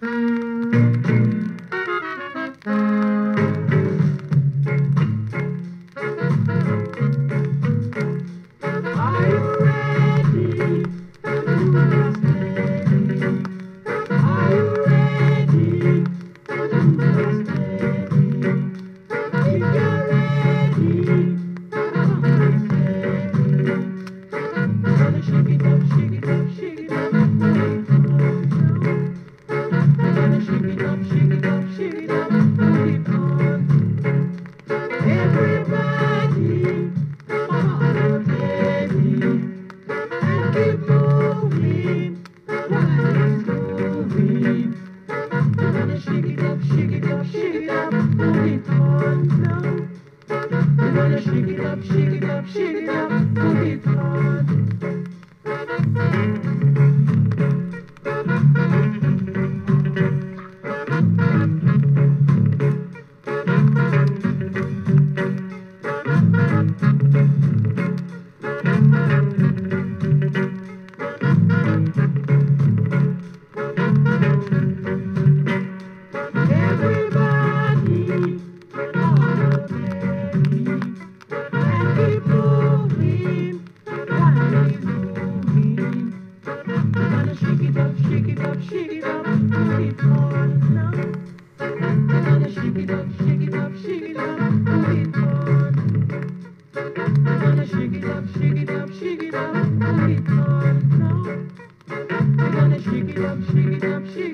Mm-hmm. Shake it up, shake it up, shake it up, hook it hard. shake it up, shake it up. shake it up, I'm gone now. I'm gonna shake it up, shake it up, shake it up, I'm gone now. I'm gonna shake it up, shake it up, shake it up, I'm gone now.